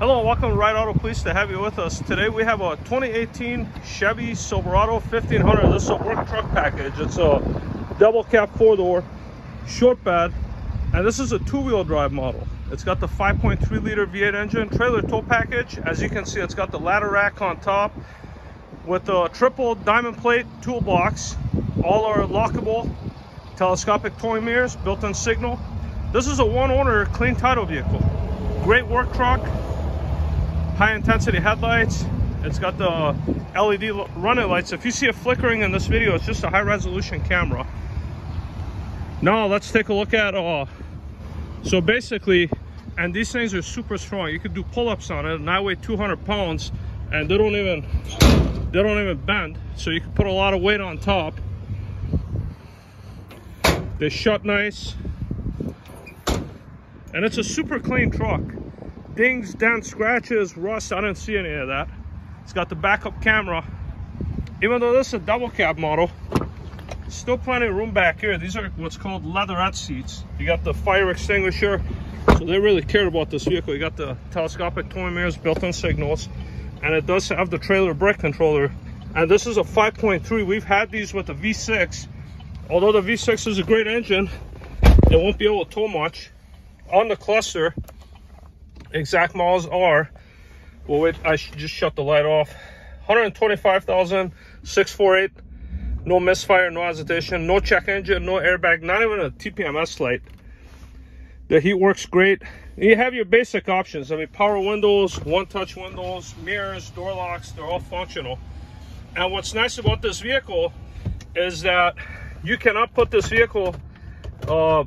Hello, welcome to Ride Auto. Pleased to have you with us. Today we have a 2018 Chevy Silverado 1500. This is a work truck package. It's a double cab four door, short bed, and this is a two-wheel drive model. It's got the 5.3 liter V8 engine, trailer tow package. As you can see, it's got the ladder rack on top with a triple diamond plate toolbox. All are lockable, telescopic towing mirrors, built-in signal. This is a one-owner clean title vehicle. Great work truck, high intensity headlights. It's got the LED running lights. If you see it flickering in this video, it's just a high resolution camera. Now let's take a look at, uh, so basically, and these things are super strong. You could do pull-ups on it and I weigh 200 pounds and they don't even, they don't even bend. So you can put a lot of weight on top. They shut nice. And it's a super clean truck dings, dents, scratches, rust. I didn't see any of that. It's got the backup camera. Even though this is a double cab model, still plenty of room back here. These are what's called leatherette seats. You got the fire extinguisher. So they really cared about this vehicle. You got the telescopic towing mirrors, built-in signals, and it does have the trailer brake controller. And this is a 5.3. We've had these with the V6. Although the V6 is a great engine, it won't be able to tow much. On the cluster, exact miles are well wait i should just shut the light off. 125,648 no misfire no hesitation no check engine no airbag not even a tpms light. The heat works great. You have your basic options. I mean power windows one touch windows mirrors door locks they're all functional. And what's nice about this vehicle is that you cannot put this vehicle uh,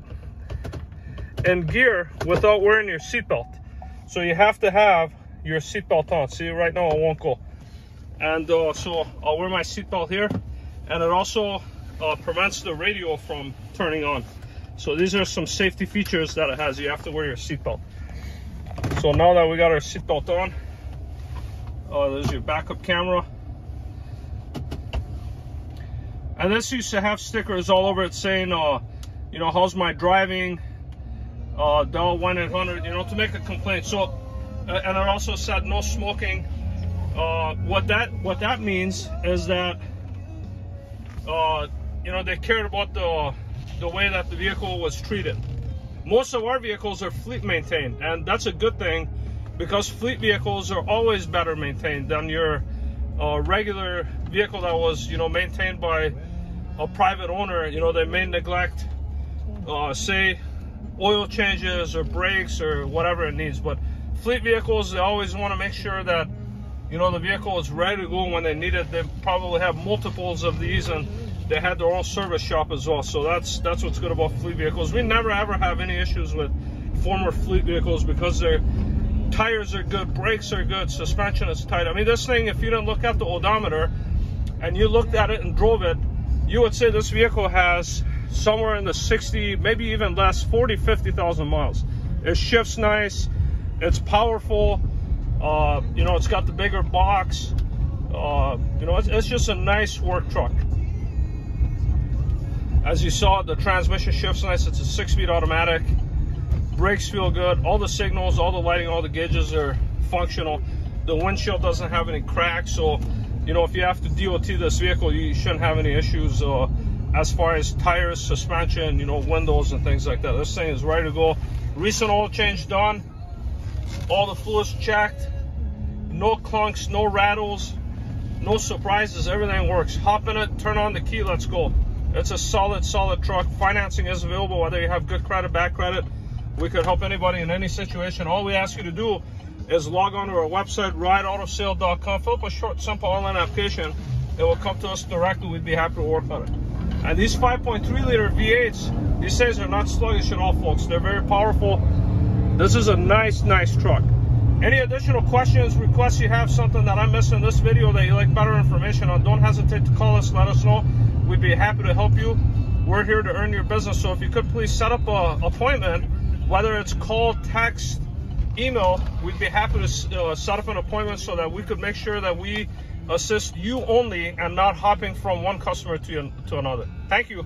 in gear without wearing your seatbelt so you have to have your seatbelt on. See, right now I won't go. And uh, so I'll wear my seatbelt here. And it also uh, prevents the radio from turning on. So these are some safety features that it has. You have to wear your seatbelt. So now that we got our seatbelt on, uh, there's your backup camera. And this used to have stickers all over it saying, uh, you know, how's my driving? Uh, dial 1-800, you know, to make a complaint. So, uh, and it also said no smoking. Uh, what that what that means is that, uh, you know, they cared about the the way that the vehicle was treated. Most of our vehicles are fleet maintained, and that's a good thing because fleet vehicles are always better maintained than your uh, regular vehicle that was, you know, maintained by a private owner. You know, they may neglect, uh, say, oil changes or brakes or whatever it needs. But fleet vehicles, they always want to make sure that, you know, the vehicle is ready to go when they need it. They probably have multiples of these and they had their own service shop as well. So that's that's what's good about fleet vehicles. We never ever have any issues with former fleet vehicles because their tires are good, brakes are good, suspension is tight. I mean, this thing, if you didn't look at the odometer and you looked at it and drove it, you would say this vehicle has somewhere in the 60, maybe even less, 40, 50,000 miles. It shifts nice. It's powerful. Uh, you know, it's got the bigger box. Uh, you know, it's, it's just a nice work truck. As you saw, the transmission shifts nice. It's a six-speed automatic. Brakes feel good. All the signals, all the lighting, all the gauges are functional. The windshield doesn't have any cracks, so you know if you have to DOT this vehicle, you shouldn't have any issues. Uh, as far as tires, suspension, you know, windows and things like that. This thing is ready to go. Recent oil change done. All the fluids checked. No clunks, no rattles, no surprises. Everything works. Hop in it, turn on the key, let's go. It's a solid, solid truck. Financing is available, whether you have good credit, bad credit. We could help anybody in any situation. All we ask you to do is log on to our website, rideautosale.com. Fill up a short, simple online application. It will come to us directly. We'd be happy to work on it. And these 5.3 liter V8s, these things are not sluggish at all, folks. They're very powerful. This is a nice, nice truck. Any additional questions, requests you have, something that I missed in this video that you like better information on, don't hesitate to call us, let us know. We'd be happy to help you. We're here to earn your business. So if you could please set up an appointment, whether it's call, text, email, we'd be happy to uh, set up an appointment so that we could make sure that we assist you only and not hopping from one customer to, to another. Thank you.